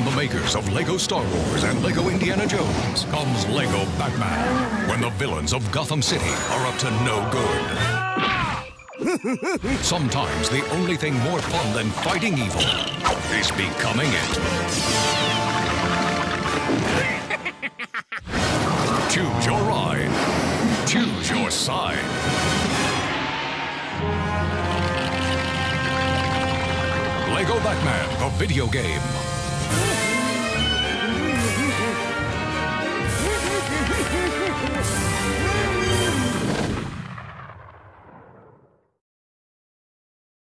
From the makers of Lego Star Wars and Lego Indiana Jones comes Lego Batman, when the villains of Gotham City are up to no good. Sometimes the only thing more fun than fighting evil is becoming it. Choose your ride. Choose your side. Lego Batman, the video game.